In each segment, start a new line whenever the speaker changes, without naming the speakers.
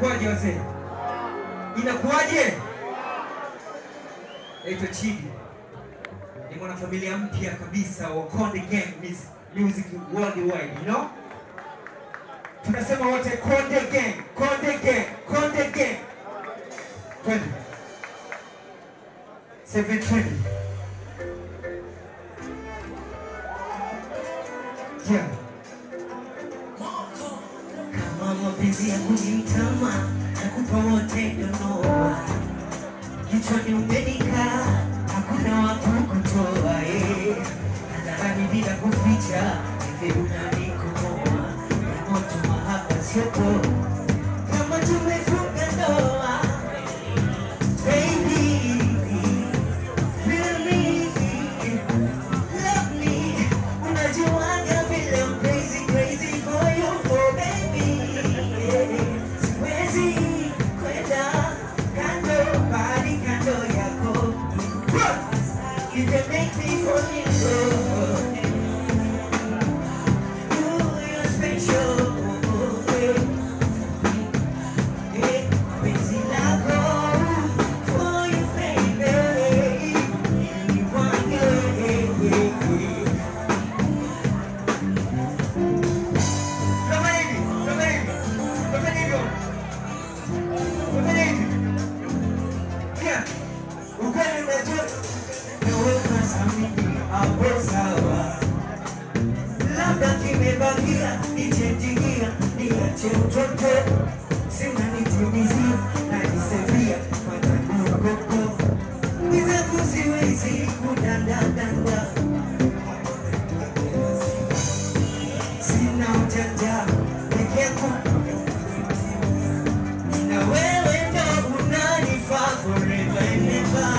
inakuwaje wazee? Inakuwaje? Naitwa Chidi, ni mwanafamilia mpya kabisa wa Konde Gang Music Worldwide, you know? Tunasema wote Konde Gang, Konde Gang, Konde Gang. Twende. 720. Yeah.
Mapenzi ya ni mtama, nakupa wote donoa. Kichwani umenikaa, hakuna wa kutoa eh. Hadharani bila kuficha, hivi unanikomoa. na moto mahaba siopo. Kama tumefunga Siwezi hapo sawa, labda kimebakia nichetigia, niache utoto, sina nitimizia najisevia matanukoko nizaku siwezi kudandadanda, sina ujanja peke na wewe ndo unanifaa forever and ever,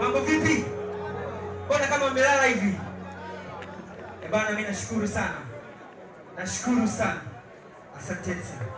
Mambo vipi? Mbona kama umelala hivi? Eh bana, mimi nashukuru sana, nashukuru sana, asanteni sana.